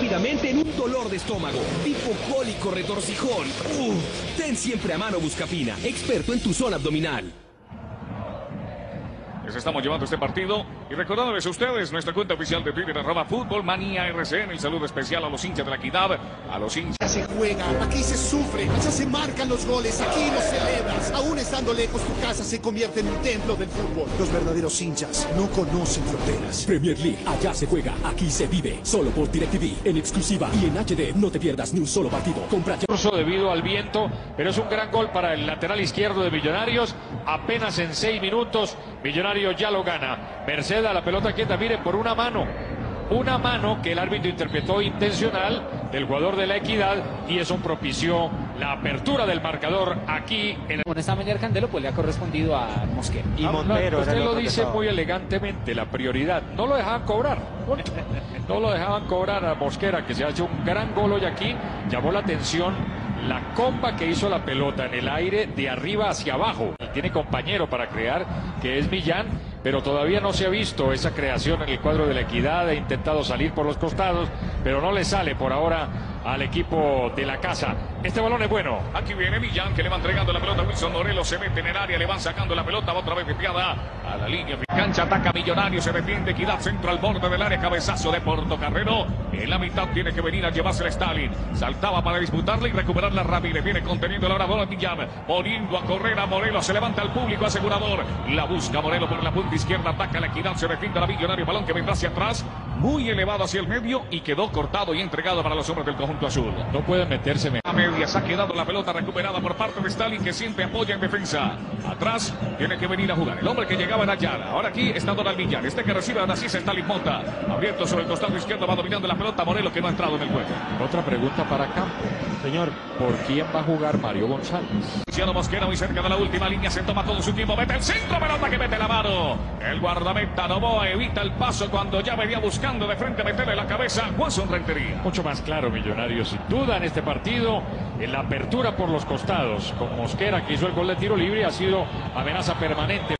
rápidamente en un dolor de estómago, tipo cólico retorcijón. Ten siempre a mano Buscapina, experto en tu zona abdominal. Les estamos llevando este partido y recordándoles a ustedes nuestra cuenta oficial de Twitter arroba Fútbol Manía RCN. El saludo especial a los hinchas de la equidad, a los hinchas. se juega, aquí se sufre, allá se marcan los goles, aquí los celebras. Aún estando lejos, tu casa se convierte en un templo del fútbol. Los verdaderos hinchas no conocen fronteras. Premier League, allá se juega, aquí se vive. Solo por DirecTV, en exclusiva y en HD. No te pierdas ni un solo partido. Compra ya. debido al viento, pero es un gran gol para el lateral izquierdo de Millonarios. Apenas en seis minutos, Millonarios ya lo gana. Merced a la pelota quieta, mire, por una mano. Una mano que el árbitro interpretó intencional del jugador de la equidad y eso propició la apertura del marcador aquí en Con esta manera Candelo pues le ha correspondido a Mosquera. Y Montero. Usted lo dice muy elegantemente, la prioridad. No lo dejaban cobrar. No lo dejaban cobrar a Mosquera, que se ha hecho un gran gol hoy aquí. Llamó la atención la comba que hizo la pelota en el aire de arriba hacia abajo. Tiene compañero para crear, que es Millán, pero todavía no se ha visto esa creación en el cuadro de la equidad. Ha intentado salir por los costados, pero no le sale por ahora al equipo de la casa. Este balón es bueno. Aquí viene Millán que le va entregando la pelota a Wilson Morelos. Se mete en el área, le van sacando la pelota. Otra vez piada a la línea. Cancha ataca Millonario, se defiende. Equidad centro al borde del área. Cabezazo de Portocarrero. En la mitad tiene que venir a llevarse el Stalin. Saltaba para disputarla y recuperarla rápido. Viene conteniendo la hora Millán. Poniendo a correr a Morelos. Se levanta el público asegurador. La busca Morelos por la punta izquierda. Ataca la Equidad. Se defiende la Millonario. Balón que vendrá hacia atrás. Muy elevado hacia el medio y quedó cortado y entregado para los hombres del conjunto azul. No puede meterse. A medias ha quedado la pelota recuperada por parte de Stalin que siempre apoya en defensa. Atrás tiene que venir a jugar. El hombre que llegaba en Ayala. Ahora aquí está Donald Villar. Este que recibe a es Stalin Monta. Abierto sobre el costado izquierdo va dominando la pelota Morelo que no ha entrado en el juego. Otra pregunta para Campo. Señor, ¿por quién va a jugar Mario González? Luciano Mosquera muy cerca de la última línea. Se toma todo su tiempo. Mete el centro. Pelota que mete la mano. El guardameta Novoa evita el paso cuando ya venía buscando de frente a meterle la cabeza. Watson Rentería. Mucho más claro, Millonario, sin duda en este partido. En la apertura por los costados. Con Mosquera que hizo el gol de tiro libre. Ha sido amenaza permanente.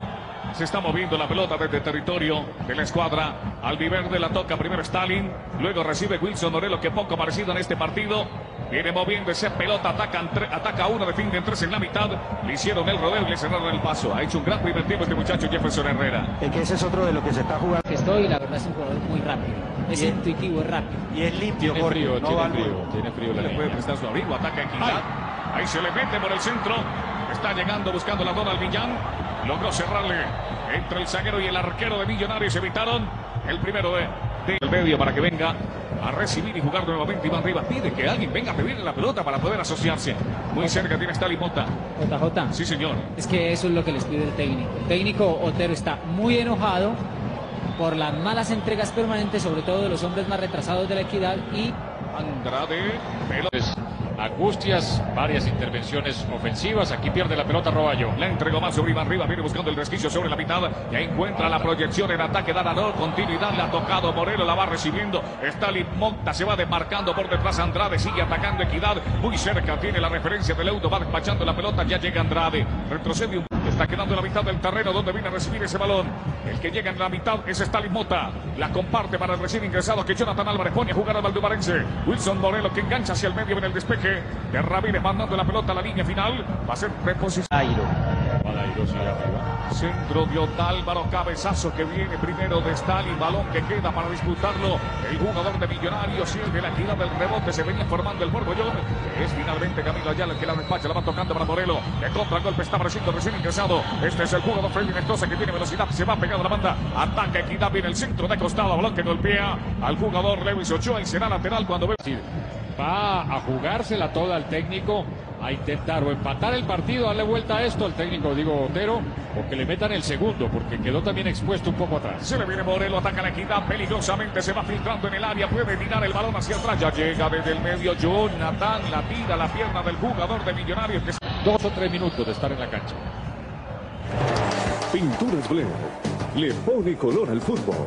Se está moviendo la pelota desde territorio de la escuadra. Albiverde la toca primero Stalin. Luego recibe Wilson Morelo, que poco parecido en este partido. Viene moviendo esa pelota, ataca, ataca uno, defiende tres en la mitad. Le hicieron el rodeo y le cerraron el paso. Ha hecho un gran primer tiempo este muchacho Jefferson Herrera. Es que ese es otro de lo que se está jugando. Estoy, la verdad es un jugador muy rápido. Es intuitivo, es rápido. Y es limpio, tiene frío, no tiene frío, tiene frío. Le puede prestar su abrigo, ataca Equidad. Ahí se le mete por el centro. Está llegando buscando la dona al Villán. Logró cerrarle entre el zaguero y el arquero de Millonarios. Evitaron el primero de, del medio para que venga a recibir y jugar nuevamente Iván Rivas. Pide que alguien venga a pedirle la pelota para poder asociarse. Muy cerca tiene Stalin Mota. JJ. Sí, señor. Es que eso es lo que les pide el técnico. El técnico Otero está muy enojado por las malas entregas permanentes, sobre todo de los hombres más retrasados de la equidad y Andrade, Angustias, varias intervenciones ofensivas. Aquí pierde la pelota Roballo. Le entregó más sobre Iván Rivas. Viene buscando el resquicio sobre la mitad. Ya encuentra la proyección en ataque. Da no continuidad. Le ha tocado Morelo. La va recibiendo. Stalin Monta se va demarcando por detrás. Andrade sigue atacando Equidad. Muy cerca tiene la referencia del Leudo. Va la pelota. Ya llega Andrade. Retrocede un Está quedando en la mitad del terreno donde viene a recibir ese balón. El que llega en la mitad es Stalin Mota. La comparte para el recién ingresado que Jonathan Álvarez pone a jugar al Valdumarense. Wilson Morelo que engancha hacia el medio en el despeje. De Ramírez mandando la pelota a la línea final. Va a ser reposición. Centro de Otálvaro, cabezazo que viene primero de Stalin, balón que queda para disputarlo. El jugador de Millonarios de la equidad del rebote se venía formando el Borgollón. Es finalmente Camilo Ayala el que la despacha, la va tocando para Morelo. De contra golpe está apareciendo recién ingresado. Este es el jugador Freddy Nestosa que tiene velocidad, se va pegando la banda. Ataca equidad, viene el centro de costado, balón que golpea al jugador Lewis Ochoa y será lateral cuando ve. Va a jugársela toda al técnico a intentar o empatar el partido, darle vuelta a esto al técnico Diego Otero o que le metan el segundo porque quedó también expuesto un poco atrás. Se le viene Morelo, ataca la equidad peligrosamente, se va filtrando en el área, puede tirar el balón hacia atrás, ya llega desde el medio Jonathan, la tira la pierna del jugador de Millonarios. Que... Dos o tres minutos de estar en la cancha. Pinturas Bleu le pone color al fútbol.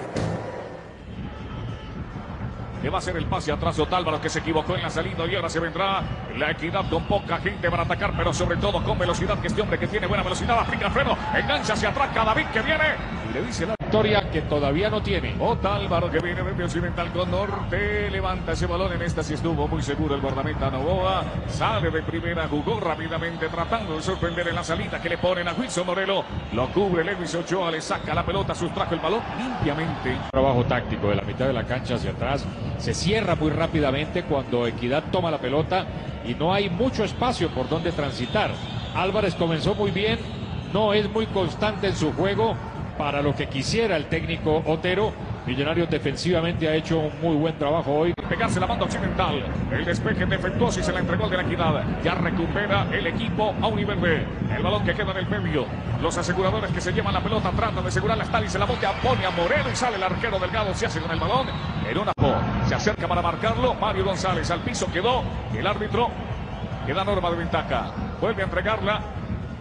Le va a hacer el pase atrás Otálvaro que se equivocó en la salida y ahora se vendrá la equidad con poca gente para atacar, pero sobre todo con velocidad, que este hombre que tiene buena velocidad, aplica el freno, engancha hacia atrás, David que viene y le dice la... victoria que todavía no tiene. Otálvaro que viene desde Occidental con Norte. Levanta ese balón. En esta sí estuvo muy seguro el guardameta Novoa. Sale de primera, jugó rápidamente tratando de sorprender en la salida que le ponen a Wilson Morelo. Lo cubre Lewis Ochoa, le saca la pelota, sustrajo el balón limpiamente. Trabajo táctico de la mitad de la cancha hacia atrás. Se cierra muy rápidamente cuando Equidad toma la pelota y no hay mucho espacio por donde transitar. Álvarez comenzó muy bien, no es muy constante en su juego para lo que quisiera el técnico Otero. Millonarios defensivamente ha hecho un muy buen trabajo hoy. Pegarse la banda occidental. El despeje defectuoso y se la entregó de la equidad. Ya recupera el equipo a un nivel B. El balón que queda en el medio. Los aseguradores que se llevan la pelota tratan de asegurarla. Stalin se la botea, pone a Moreno y sale el arquero delgado. Se hace con el balón. En una se acerca para marcarlo. Mario González al piso quedó. El árbitro queda norma de ventaja. Vuelve a entregarla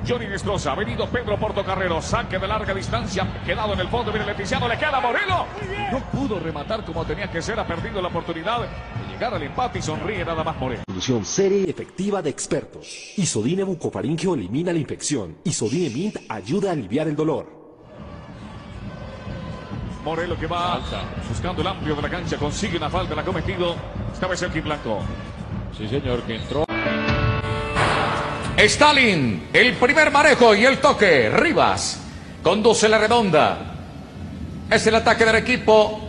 Johnny Destroza, ha venido Pedro Portocarrero, saque de larga distancia, quedado en el fondo, viene Leticiano, le queda Moreno. No pudo rematar como tenía que ser, ha perdido la oportunidad de llegar al empate y sonríe nada más Moreno. Solución seria y efectiva de expertos. Isodine bucofaringeo elimina la infección. Isodine Mint ayuda a aliviar el dolor. Morelo que va buscando el amplio de la cancha, consigue una falta, la ha cometido. Esta vez el Blanco. Sí, señor, que entró. Stalin, el primer manejo y el toque. Rivas conduce la redonda. Es el ataque del equipo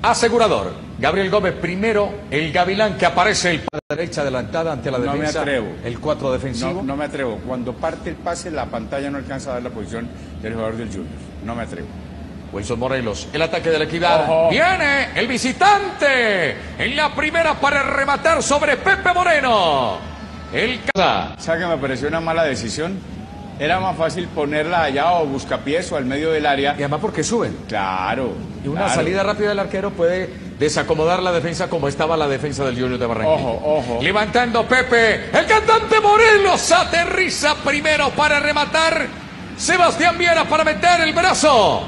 asegurador. Gabriel Gómez primero, el gavilán que aparece el la derecha adelantada ante la no defensa. me atrevo. El 4 defensivo. No, no, me atrevo. Cuando parte el pase, la pantalla no alcanza a ver la posición del jugador del Junior. No me atrevo. Wilson Morelos, el ataque de la equidad. Ojo. Viene el visitante en la primera para rematar sobre Pepe Moreno. El casa. ¿Sabe que me pareció una mala decisión? Era más fácil ponerla allá o buscapiés o al medio del área. Y además porque suben. Claro. Y una claro. salida rápida del arquero puede desacomodar la defensa como estaba la defensa del Junior de Barranquilla. Ojo, ojo. Levantando Pepe. El cantante Morelos aterriza primero para rematar. Sebastián Viera para meter el brazo.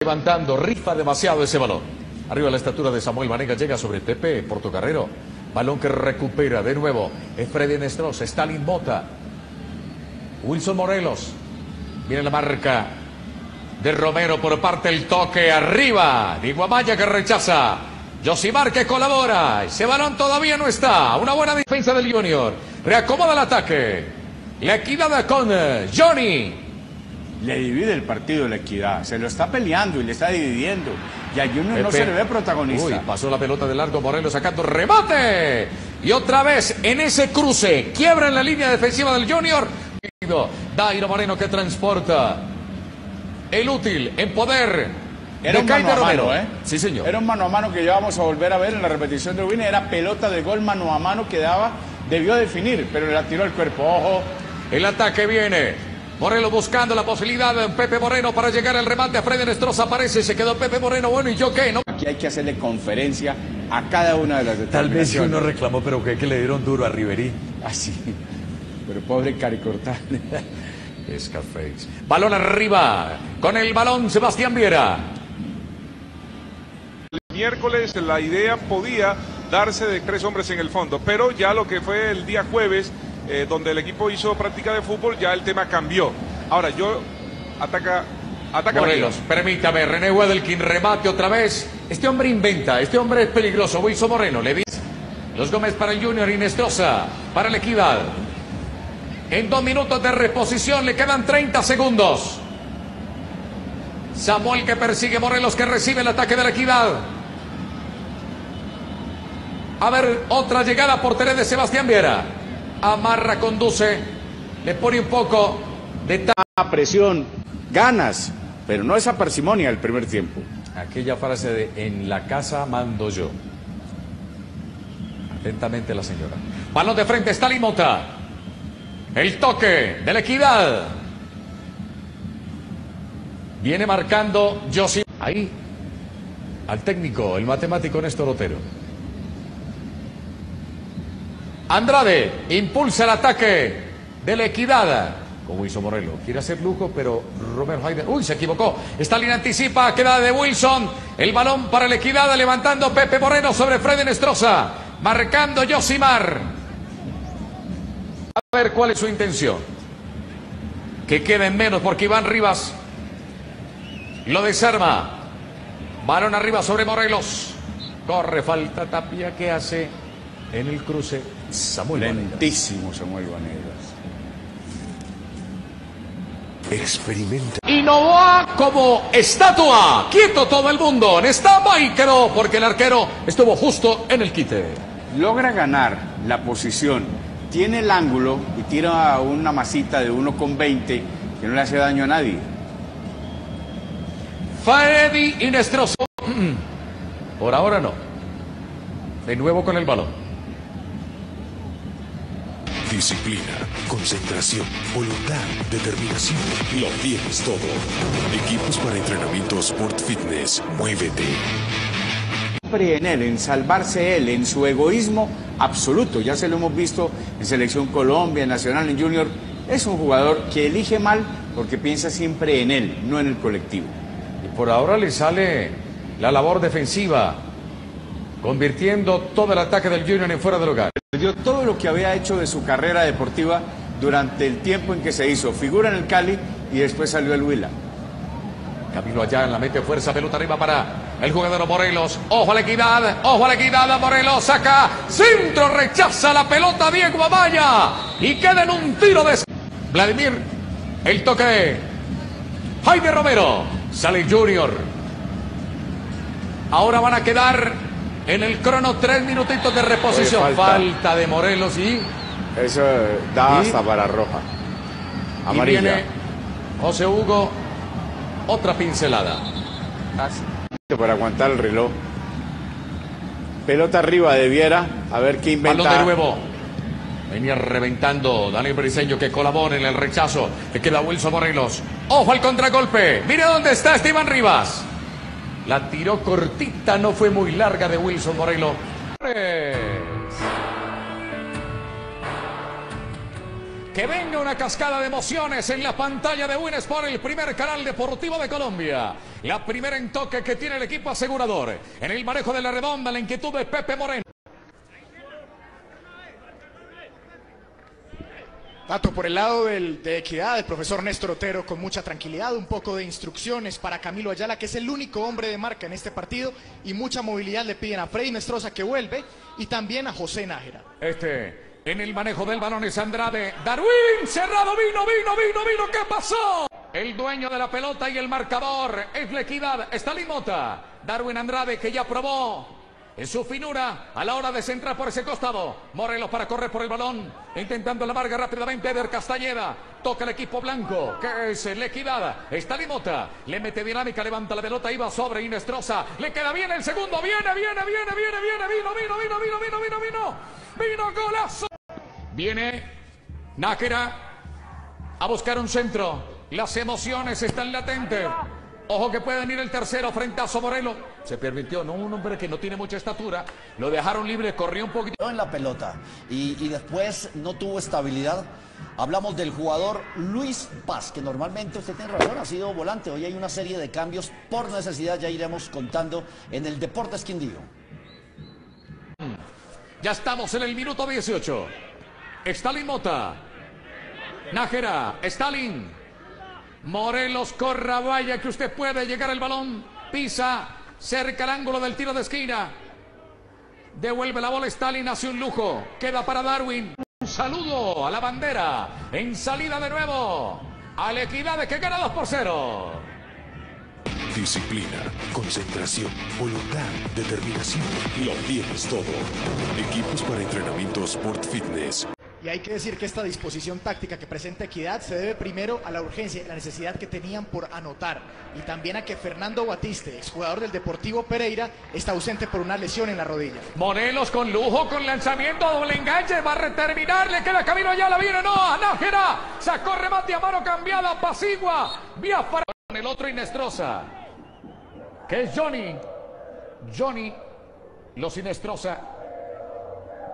Levantando, rifa demasiado ese balón. Arriba la estatura de Samuel Vanega llega sobre Pepe Portocarrero. Balón que recupera de nuevo. Es Freddy Nestros, Stalin Mota. Wilson Morelos. Viene la marca de Romero por parte del toque arriba. Diguamaya que rechaza. Josimar que colabora. Ese balón todavía no está. Una buena defensa del Junior. Reacomoda el ataque. La equidad con Johnny. Le divide el partido la equidad. Se lo está peleando y le está dividiendo. Y a Junior Pepe. no se le ve protagonista. Uy, pasó la pelota de largo Morelos sacando remate. Y otra vez en ese cruce. Quiebra en la línea defensiva del Junior. Dairo Moreno que transporta. El útil en poder. Era un mano a mano, ¿eh? Sí, señor. Era un mano a mano que ya vamos a volver a ver en la repetición de Rubini. Era pelota de gol mano a mano que daba, debió definir, pero le la tiró el cuerpo. Ojo. El ataque viene. Moreno buscando la posibilidad de Pepe Moreno para llegar al remate. A Freddy Nestroza aparece, se quedó Pepe Moreno. Bueno, ¿y yo qué? No. Aquí hay que hacerle conferencia a cada una de las Tal vez si uno reclamó, pero que, que le dieron duro a Riverí. Así. Pero pobre Caricortán. Scarface. Balón arriba. Con el balón Sebastián Viera. El miércoles la idea podía darse de tres hombres en el fondo, pero ya lo que fue el día jueves, eh, donde el equipo hizo práctica de fútbol, ya el tema cambió. Ahora yo ataca. Ataca Morelos, permítame, René Wedelkin remate otra vez. Este hombre inventa, este hombre es peligroso. Wilson Moreno, le dice. Los Gómez para el Junior y Nestroza para la equidad. En dos minutos de reposición le quedan 30 segundos. Samuel que persigue Morelos que recibe el ataque de la equidad. A ver, otra llegada por Tere de Sebastián Viera. Amarra, conduce, le pone un poco de presión, ganas, pero no esa parsimonia del primer tiempo. Aquella frase de en la casa mando yo. Atentamente la señora. Balón de frente, está Limota. El toque de la equidad. Viene marcando Josi. Ahí. Al técnico, el matemático Néstor Otero. Andrade impulsa el ataque de la equidad. Como hizo Morelo. Quiere hacer lujo, pero Romero Hayden. Uy, se equivocó. Stalin anticipa, queda de Wilson. El balón para la equidad, levantando Pepe Moreno sobre Freddy Nestroza. Marcando Josimar. A ver cuál es su intención. Que queden menos porque Iván Rivas lo desarma. Balón arriba sobre Morelos. Corre, falta Tapia. ¿Qué hace en el cruce? Samuel Vanegas. Lentísimo Samuel Vanegas. Experimenta. Y Novoa como estatua. Quieto todo el mundo. En stand-by quedó porque el arquero estuvo justo en el quite. Logra ganar la posición, tiene el ángulo y tira una masita de 1,20 que no le hace daño a nadie. Freddy Inestroso. Por ahora no. De nuevo con el balón. Disciplina, concentración, voluntad, determinación. Lo tienes todo. Equipos para entrenamiento Sport Fitness. Muévete. Siempre en él, en salvarse él, en su egoísmo absoluto. Ya se lo hemos visto en Selección Colombia, en Nacional, en Junior. Es un jugador que elige mal porque piensa siempre en él, no en el colectivo. Y por ahora le sale la labor defensiva, convirtiendo todo el ataque del Junior en fuera de lugar. Perdió todo lo que había hecho de su carrera deportiva durante el tiempo en que se hizo. Figura en el Cali y después salió el Huila. Camilo allá en la mete fuerza, pelota arriba para el jugador Morelos. Ojo a la equidad, ojo a la equidad. Morelos saca, centro, rechaza la pelota Diego Amaya y queda en un tiro de. Vladimir, el toque. Jaime Romero, sale Junior. Ahora van a quedar en el crono tres minutitos de reposición. Oye, falta. falta. de Morelos y. Eso da ¿Y? hasta para roja. Y Amarilla. viene José Hugo, otra pincelada. Para aguantar el reloj. Pelota arriba de Viera. A ver qué inventa. Balón de nuevo. Venía reventando Daniel Briseño que colabora en el rechazo. Le queda Wilson Morelos. Ojo al contragolpe. Mire dónde está Esteban Rivas. La tiró cortita, no fue muy larga de Wilson Morelos. Que venga una cascada de emociones en la pantalla de Win Sport, el primer canal deportivo de Colombia. La primera en toque que tiene el equipo asegurador. En el manejo de la redonda, la inquietud de Pepe Moreno. Tato, por el lado del- de equidad, el profesor Néstor Otero con mucha tranquilidad, un poco de instrucciones para Camilo Ayala, que es el único hombre de marca en este partido, y mucha movilidad le piden a Freddy Nestroza que vuelve y también a José Nájera. Este, en el manejo del balón es Andrade. Darwin, cerrado, vino, vino, vino, vino. ¿Qué pasó? El dueño de la pelota y el marcador es la equidad. Está Limota. Darwin Andrade que ya probó en su finura a la hora de centrar por ese costado. Morelos para correr por el balón. Intentando la marca rápidamente. Eder Castañeda. Toca el equipo blanco. Que es la equidad. Está Limota. Le mete dinámica. Levanta la pelota. Iba sobre Inestrosa. Le queda bien el segundo. Viene, viene, viene, viene, viene. Vino, vino, vino, vino, vino, vino, vino. Vino golazo. Viene Nájera a buscar un centro. Las emociones están latentes. Ojo que puede venir el tercero, frentazo Morelo. Se permitió, no un hombre que no tiene mucha estatura. Lo dejaron libre, corrió un poquito. en la pelota y, y después no tuvo estabilidad. Hablamos del jugador Luis Paz, que normalmente usted tiene razón, ha sido volante. Hoy hay una serie de cambios por necesidad, ya iremos contando en el Deportes Quindío. Ya estamos en el minuto 18. Stalin Mota. Nájera, Stalin. Morelos corra, vaya que usted puede llegar el balón. Pisa cerca el ángulo del tiro de esquina. Devuelve la bola Stalin, hace un lujo. Queda para Darwin. Un saludo a la bandera. En salida de nuevo. A la equidad de que gana 2 por 0. Disciplina, concentración, voluntad, determinación. Lo tienes todo. Equipos para entrenamiento Sport Fitness. Y hay que decir que esta disposición táctica que presenta Equidad se debe primero a la urgencia y la necesidad que tenían por anotar. Y también a que Fernando Batiste, exjugador del Deportivo Pereira, está ausente por una lesión en la rodilla. Morelos con lujo, con lanzamiento, doble enganche, va a reterminar, le queda camino ya la viene, no, a Nájera, sacó remate a mano cambiada, Pasigua, vía para el otro Inestrosa, que es Johnny, Johnny, los Inestrosa,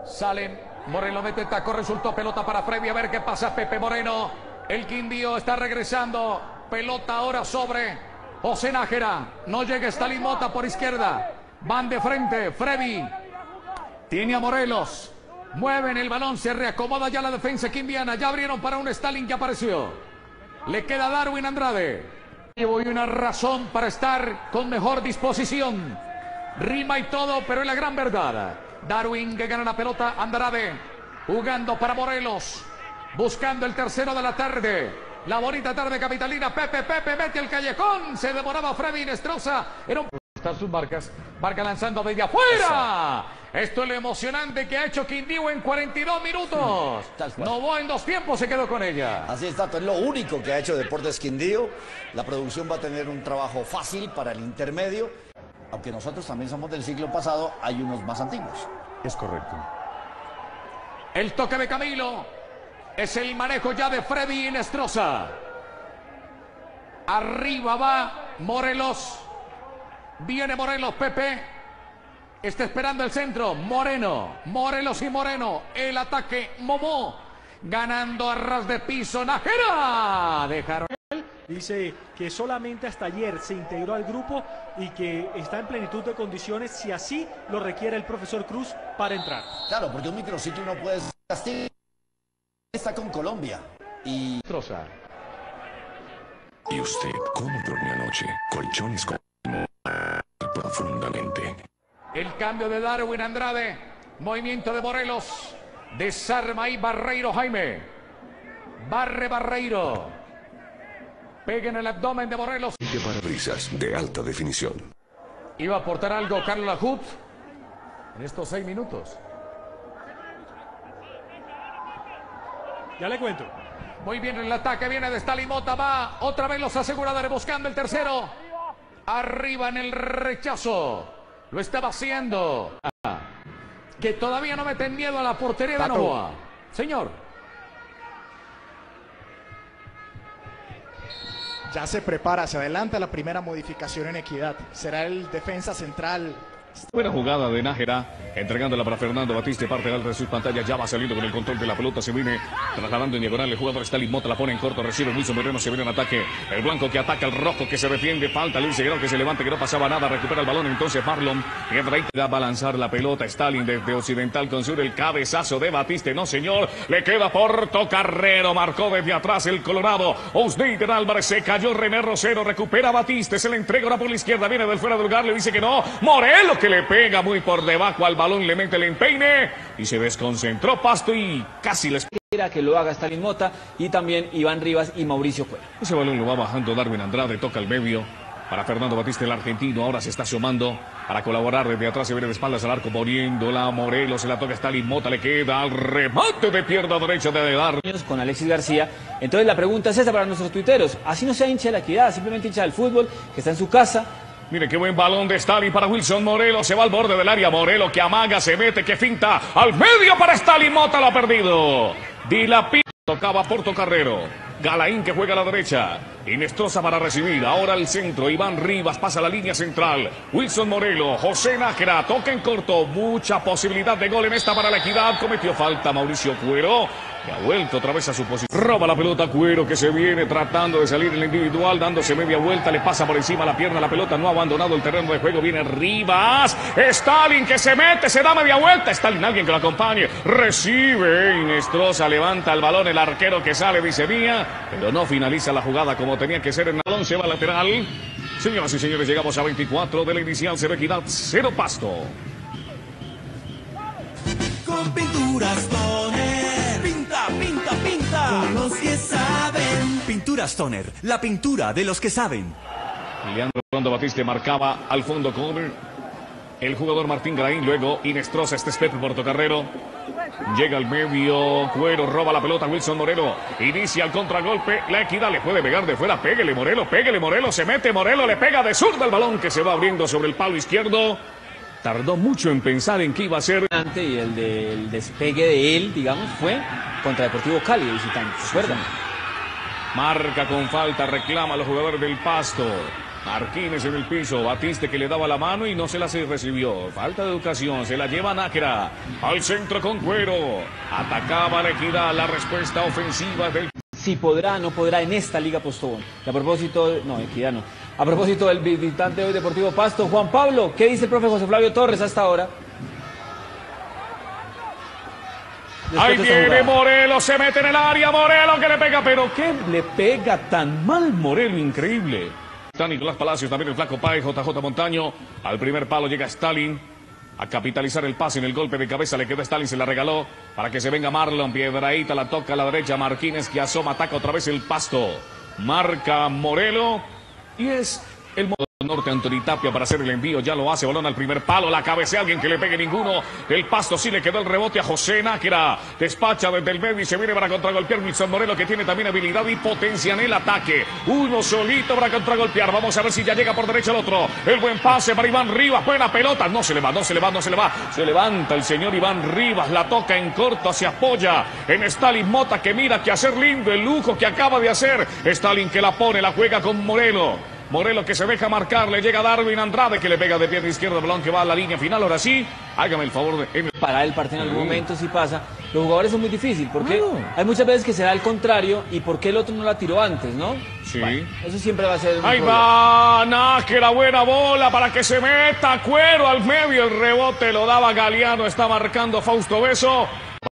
salen, Moreno mete taco, resultó pelota para Freddy, a ver qué pasa Pepe Moreno, el Quindío está regresando, pelota ahora sobre José Nájera, no llega Stalin Mota por izquierda, van de frente, Freddy, tiene a Morelos. Mueven el balón, se reacomoda ya la defensa quindiana. Ya abrieron para un Stalin que apareció. Le queda Darwin Andrade. y una razón para estar con mejor disposición. Rima y todo, pero es la gran verdad. Darwin que gana la pelota, Andrade jugando para Morelos, buscando el tercero de la tarde. La bonita tarde capitalina, Pepe, Pepe, mete el callejón, se demoraba Freddy Nestroza, era un... Están sus marcas, marca lanzando desde afuera. Esto es lo emocionante que ha hecho Quindío en 42 minutos. Novoa en dos tiempos se quedó con ella. Así está, es lo único que ha hecho Deportes Quindío. La producción va a tener un trabajo fácil para el intermedio. Aunque nosotros también somos del siglo pasado, hay unos más antiguos. Es correcto. El toque de Camilo es el manejo ya de Freddy Inestrosa. Arriba va Morelos. Viene Morelos, Pepe. Está esperando el centro. Moreno. Morelos y Moreno. El ataque. Momó. Ganando a ras de piso. Najera. Dejaron. Dice que solamente hasta ayer se integró al grupo y que está en plenitud de condiciones si así lo requiere el profesor Cruz para entrar. Claro, porque un micrositio no puede castigar. Está con Colombia y Troza. ¿Y usted cómo durmió anoche? Colchones con profundamente. El cambio de Darwin Andrade. Movimiento de Morelos. Desarma ahí Barreiro Jaime. Barre Barreiro. Pega en el abdomen de Morelos. De parabrisas de alta definición. Iba a aportar algo Carlos Lajut en estos seis minutos. Ya le cuento. Muy bien el ataque, viene de Stalin Mota, va otra vez los aseguradores buscando el tercero. Arriba en el rechazo. Lo estaba haciendo. Que todavía no meten miedo a la portería de. Novoa. Señor. Ya se prepara, se adelanta la primera modificación en equidad. Será el defensa central. Buena jugada de Nájera, entregándola para Fernando Batiste, parte alta de sus pantallas, ya va saliendo con el control de la pelota, se viene trasladando en diagonal, el jugador Stalin Mota la pone en corto, recibe Wilson Moreno, se viene en ataque, el blanco que ataca, el rojo que se defiende, falta Luis Seguero que se levanta, que no pasaba nada, recupera el balón, entonces Marlon, ahí, va a lanzar la pelota, Stalin desde Occidental con sur, el cabezazo de Batiste, no señor, le queda Porto Carrero, marcó desde atrás el Colorado, Osneiter Álvarez se cayó, René Rosero recupera Batiste, se le entrega ahora por la izquierda, viene del fuera del lugar, le dice que no, Morelo que le pega muy por debajo al balón, le mete el empeine y se desconcentró Pasto y casi les que lo haga Stalin Mota y también Iván Rivas y Mauricio Cuero. Ese balón lo va bajando Darwin Andrade, toca el medio. Para Fernando Batista, el argentino, ahora se está asomando para colaborar desde atrás. Se viene de espaldas al arco, poniéndola. Morelos se la toca Stalin Mota, le queda al remate de pierna derecha de Darwin. Con Alexis García. Entonces la pregunta es esta para nuestros tuiteros. Así no sea hincha de la equidad, simplemente hincha del fútbol, que está en su casa. Mire qué buen balón de Stalin para Wilson Morelos. Se va al borde del área. Morelo que amaga, se mete, que finta. Al medio para Stalin. Mota lo ha perdido. Dilapida. Tocaba Porto Carrero. Galaín que juega a la derecha. Inestrosa para recibir. Ahora al centro. Iván Rivas pasa la línea central. Wilson Morelo. José Nájera. Toca en corto. Mucha posibilidad de gol en esta para la equidad. Cometió falta Mauricio Cuero. Que ha vuelto otra vez a su posición. Roba la pelota Cuero que se viene tratando de salir en el individual. Dándose media vuelta. Le pasa por encima la pierna. La pelota no ha abandonado el terreno de juego. Viene Rivas. Stalin que se mete. Se da media vuelta. Stalin alguien que lo acompañe. Recibe. Inestrosa levanta el balón. El arquero que sale dice mía. Pero no finaliza la jugada como tenía que ser en balón. Se va lateral. Señoras y señores, llegamos a 24 de la inicial. Cero equidad. Cero pasto. Pinturas Toner. La pintura de los que saben. Leandro Rondo Batiste marcaba al fondo con el jugador Martín Graín. Luego Inestrosa, este es Pepe Portocarrero. Llega al medio, Cuero roba la pelota, Wilson Moreno inicia el contragolpe, la equidad le puede pegar de fuera, péguele Morelo, péguele Morelo, se mete Morelo, le pega de zurda el balón que se va abriendo sobre el palo izquierdo. Tardó mucho en pensar en qué iba a ser. Y el del despegue de él, digamos, fue contra Deportivo Cali, de visitante. ¿Se acuerdan? Marca con falta, reclama a los jugadores del Pasto. Marquines en el piso, Batiste que le daba la mano y no se la recibió. Falta de educación, se la lleva Nájera. Al centro con cuero. Atacaba la equidad, la respuesta ofensiva del Si podrá, no podrá en esta Liga Postobón. A propósito, no, equidad no. A propósito del visitante hoy Deportivo Pasto, Juan Pablo, ¿qué dice el profe José Flavio Torres hasta ahora? Ahí viene jugada. Morelo, se mete en el área, Morelo que le pega, pero ¿qué le pega tan mal Morelo? Increíble. Está Nicolás Palacios, también el flaco Páez, JJ Montaño. Al primer palo llega Stalin a capitalizar el pase en el golpe de cabeza. Le quedó Stalin, se la regaló para que se venga Marlon. Piedraíta la toca a la derecha. Martínez que asoma, ataca otra vez el pasto. Marca Morelo. Y es el modo norte Anthony Tapia para hacer el envío. Ya lo hace. Balón al primer palo. La cabecea alguien que le pegue ninguno. El pasto sí le quedó el rebote a José Náquera. Despacha desde el medio y se viene para contragolpear Wilson Morelo que tiene también habilidad y potencia en el ataque. Uno solito para contragolpear. Vamos a ver si ya llega por derecha el otro. El buen pase para Iván Rivas. Buena pelota. No se le va, no se le va, no se le va. Se levanta el señor Iván Rivas. La toca en corto. Se apoya en Stalin Mota que mira que hacer lindo el lujo que acaba de hacer. Stalin que la pone, la juega con Morelo. Morelo que se deja marcar, le llega Darwin Andrade que le pega de pierna izquierda, balón que va a la línea final. Ahora sí, hágame el favor de. Parar el partido en algún momento si pasa. Los jugadores son muy difíciles porque hay muchas veces que se da el contrario y por qué el otro no la tiró antes, ¿no? Sí. eso siempre va a ser. Ahí va Nájera, buena bola para que se meta cuero al medio. El rebote lo daba Galeano, está marcando Fausto Beso.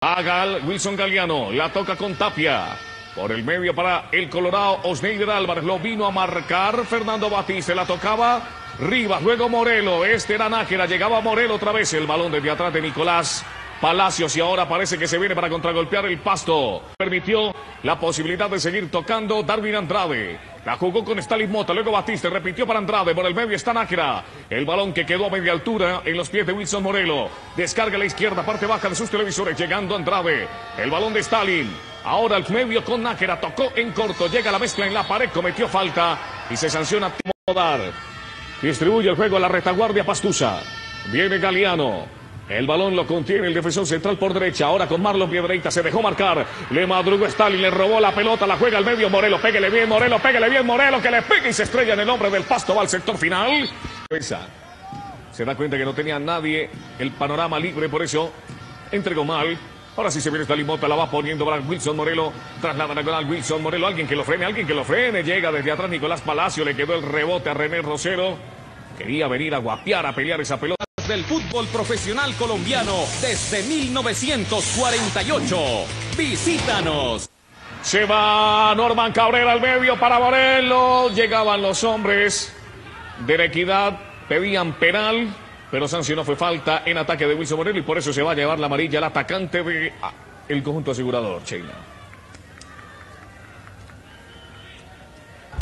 Va Gal- Wilson Galeano, la toca con Tapia. Por el medio para el Colorado, Osneider Álvarez lo vino a marcar. Fernando Batiste la tocaba. Rivas, luego Morelo. Este era Nájera, llegaba Morelo otra vez. El balón desde atrás de Nicolás. Palacios y ahora parece que se viene para contragolpear el pasto. Permitió la posibilidad de seguir tocando Darwin Andrade. La jugó con Stalin Mota, luego Batiste, repitió para Andrade, por el medio está Nájera. El balón que quedó a media altura en los pies de Wilson Morelo. Descarga la izquierda, parte baja de sus televisores, llegando Andrade. El balón de Stalin. Ahora el medio con Nájera, tocó en corto, llega la mezcla en la pared, cometió falta y se sanciona Timo Dar. Distribuye el juego a la retaguardia Pastusa. Viene Galeano. El balón lo contiene el defensor central por derecha. Ahora con Marlon Piedreita se dejó marcar. Le madrugó Stalin, le robó la pelota, la juega al medio Morelo. Pégale bien, Morelo, pégale bien, Morelo, que le pegue y se estrella en el hombre del pasto. Va al sector final. Se da cuenta que no tenía nadie el panorama libre, por eso entregó mal. Ahora sí se viene esta limota, la va poniendo para Wilson Morelo. Traslada diagonal Wilson Morelo. Alguien que lo frene, alguien que lo frene. Llega desde atrás Nicolás Palacio. Le quedó el rebote a René Rosero. Quería venir a guapear, a pelear esa pelota. del fútbol profesional colombiano desde 1948. Visítanos. Se va Norman Cabrera al medio para Morelo. Llegaban los hombres de la equidad. Pedían penal. Pero sancionó fue falta en ataque de Wilson Morelo y por eso se va a llevar la amarilla el atacante de ah, el conjunto asegurador, Sheila.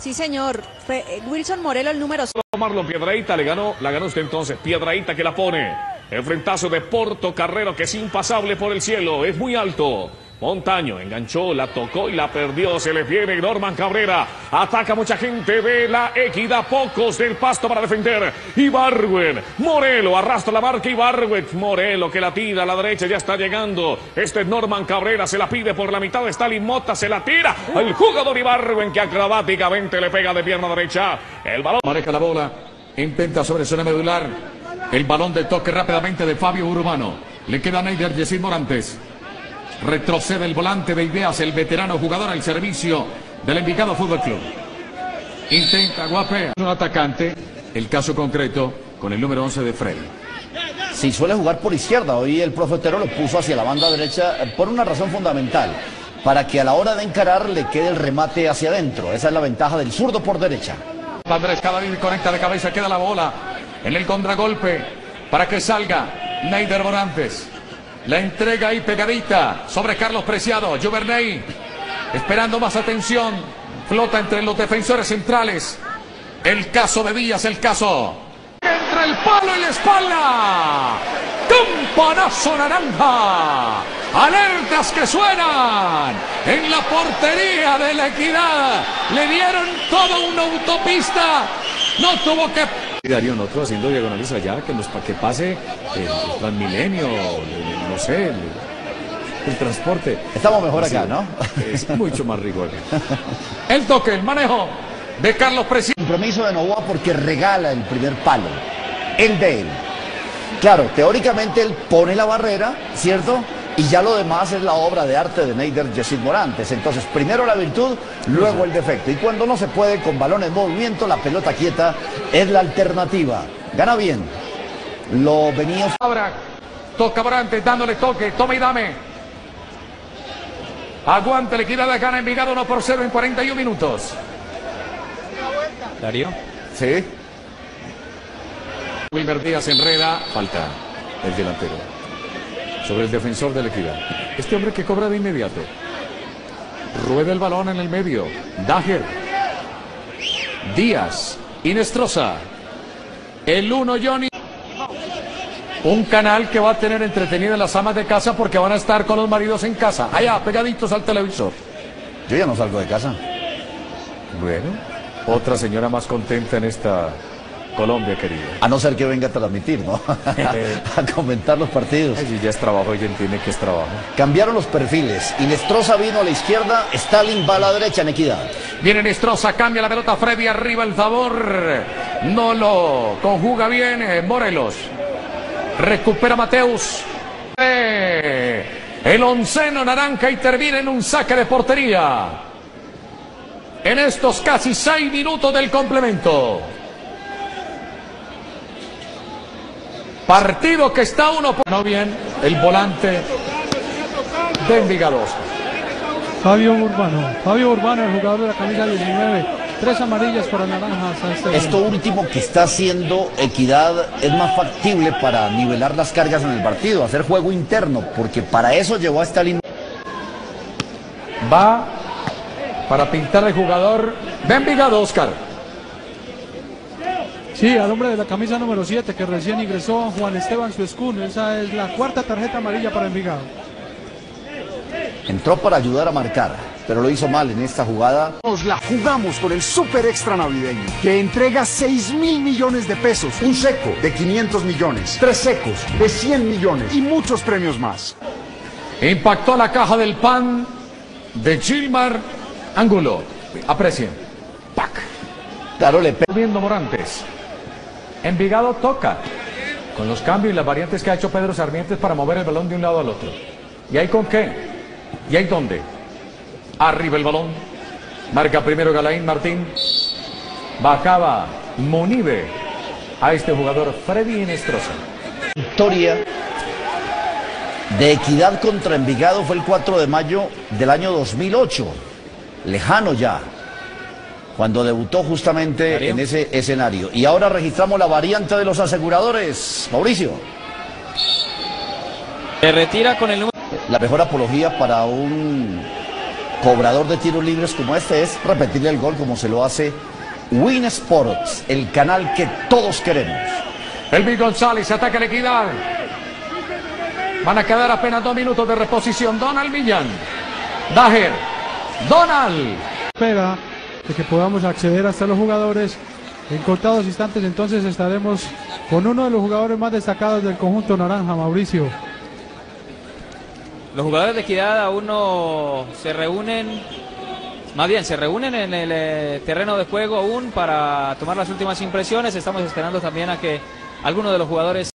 Sí, señor. Fue, eh, Wilson Morelo, el número Marlon Piedraíta le ganó, la ganó usted entonces. Piedraíta que la pone. El frentazo de Porto Carrero que es impasable por el cielo, es muy alto. Montaño enganchó, la tocó y la perdió. Se le viene Norman Cabrera. Ataca mucha gente de la equidad. Pocos del pasto para defender. Ibarwen. Morelo arrastra la marca. Ibarwen. Morelo que la tira a la derecha. Ya está llegando. Este es Norman Cabrera. Se la pide por la mitad. Stalin Mota. Se la tira. El jugador Ibarwen que acrobáticamente le pega de pierna derecha. El balón. Maneja la bola. Intenta sobre zona medular. El balón de toque rápidamente de Fabio Urbano. Le queda Neider Yesid Morantes. Retrocede el volante de ideas, el veterano jugador al servicio del Envigado Fútbol Club. Intenta guapea. Un atacante, el caso concreto, con el número 11 de Freddy. Sí, suele jugar por izquierda. Hoy el profe Otero lo puso hacia la banda derecha eh, por una razón fundamental. Para que a la hora de encarar le quede el remate hacia adentro. Esa es la ventaja del zurdo por derecha. Andrés Cadavid conecta de cabeza, queda la bola en el contragolpe para que salga Neider Morantes. La entrega ahí pegadita sobre Carlos Preciado. Juverney esperando más atención. Flota entre los defensores centrales. El caso de Díaz, el caso. Entre el palo y la espalda. Campanazo naranja. Alertas que suenan en la portería de la equidad. Le dieron toda una autopista. No tuvo que Darío, nosotros haciendo diagonales allá, que, nos, que pase el, el Transmilenio, no sé, el, el transporte. Estamos mejor acá, ¿no? Es mucho más rico acá. El toque, el manejo de Carlos Preciado. Compromiso de Novoa porque regala el primer palo. El de él. Claro, teóricamente él pone la barrera, ¿cierto? Y ya lo demás es la obra de arte de Neider Yesid Morantes. Entonces, primero la virtud, luego el defecto. Y cuando no se puede con balón en movimiento, la pelota quieta es la alternativa. Gana bien. Lo venía Toca Brantes dándole toque, toma y dame. Aguanta la equidad de gana Envigado 1 por 0 en 41 minutos. Darío. Sí. Wilmer Díaz enreda. Falta el delantero. Sobre el defensor de la equidad. Este hombre que cobra de inmediato. Rueda el balón en el medio. Dager. Díaz. Inestrosa. El 1 Johnny. Un canal que va a tener entretenidas las amas de casa porque van a estar con los maridos en casa. Allá, pegaditos al televisor. Yo ya no salgo de casa. Bueno, otra señora más contenta en esta Colombia, querida. A no ser que venga a transmitir, ¿no? a comentar los partidos. Si ya es trabajo, ella entiende que es trabajo. Cambiaron los perfiles. Inestrosa vino a la izquierda, Stalin va a la derecha en equidad. Viene Nestroza, cambia la pelota Freddy, arriba el favor. No lo conjuga bien eh, Morelos. Recupera Mateus. Eh, El onceno naranja interviene en un saque de portería. En estos casi seis minutos del complemento. Partido que está uno por... No bien, el volante de Envigados. Fabio Urbano. Fabio Urbano, el jugador de la camisa 19. Tres amarillas para naranjas. a este Esto último que está haciendo Equidad es más factible para nivelar las cargas en el partido, hacer juego interno, porque para eso llevó a Stalin. Va para pintar el jugador de Envigado, Oscar. Sí, al hombre de la camisa número 7 que recién ingresó, Juan Esteban Suescún. Esa es la cuarta tarjeta amarilla para Envigado. Entró para ayudar a marcar, pero lo hizo mal en esta jugada. Nos la jugamos con el Super Extra Navideño, que entrega 6 mil millones de pesos. Un seco de 500 millones, tres secos de 100 millones y muchos premios más. Impactó la caja del pan de Gilmar Angulo. Aprecien. Pac. Claro, le Viendo Morantes. Envigado toca. Con los cambios y las variantes que ha hecho Pedro Sarmientes para mover el balón de un lado al otro. ¿Y ahí con qué? ¿Y ahí dónde? Arriba el balón. Marca primero Galaín Martín. Bajaba Munibe a este jugador Freddy Inestrosa. Victoria de Equidad contra Envigado fue el 4 de mayo del año 2008. Lejano ya. Cuando debutó justamente en ese escenario. Y ahora registramos la variante de los aseguradores. Mauricio. Se retira con el número. La mejor apología para un cobrador de tiros libres como este es repetirle el gol como se lo hace Win Sports, el canal que todos queremos. Elvis González ataca la equidad. Van a quedar apenas dos minutos de reposición. Donald Millán. Dager. Donald. Espera de que podamos acceder hasta los jugadores. En contados instantes entonces estaremos con uno de los jugadores más destacados del conjunto naranja, Mauricio. Los jugadores de equidad aún no se reúnen, más bien se reúnen en el eh, terreno de juego aún para tomar las últimas impresiones. Estamos esperando también a que algunos de los jugadores